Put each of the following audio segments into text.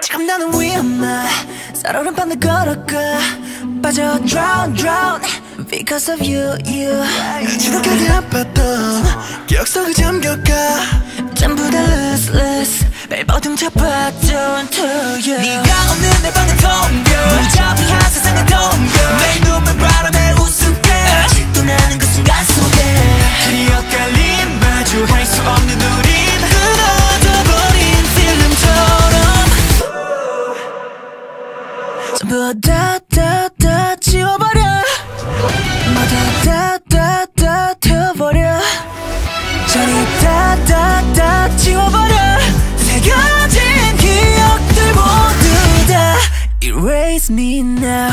지금 나는 위험해. 살얼음 밤을 걸어가 빠져 drown drown. Because of you you. 지독하게 아팠던 기억 속에 잠겨가. 전부 다 lose 매일 모든 잡았던 to you 다다다 지워버려. 모두 다다다 태워버려. 저리 다다다 지워버려. 새겨진 기억들 모두 다 Erase me now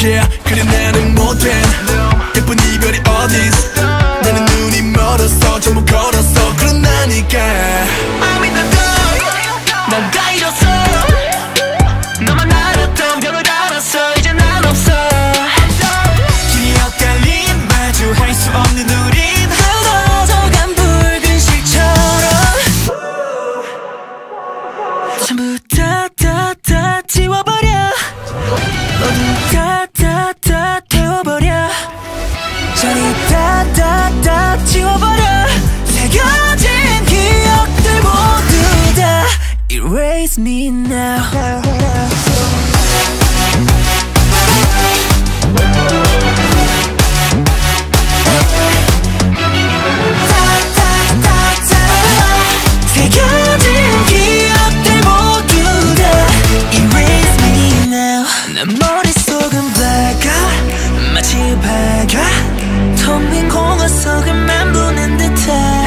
Yeah 그래 나는 못된 예쁜 이별이 어딨어 나는 눈이 멀었어 전부 걸었어 그런다니까. I'm in the dark. 난다 잃었어. 너만 알았던 벽을 알았어. 이제 난 없어. 기억 깔린 마주할 수 없는 우린. 흩어져간 붉은 실처럼. 전부 저리 다다다 지워버려. 새겨진 기억들 모두 다 Erase me now 봄이 공허 속을 맴도는 듯해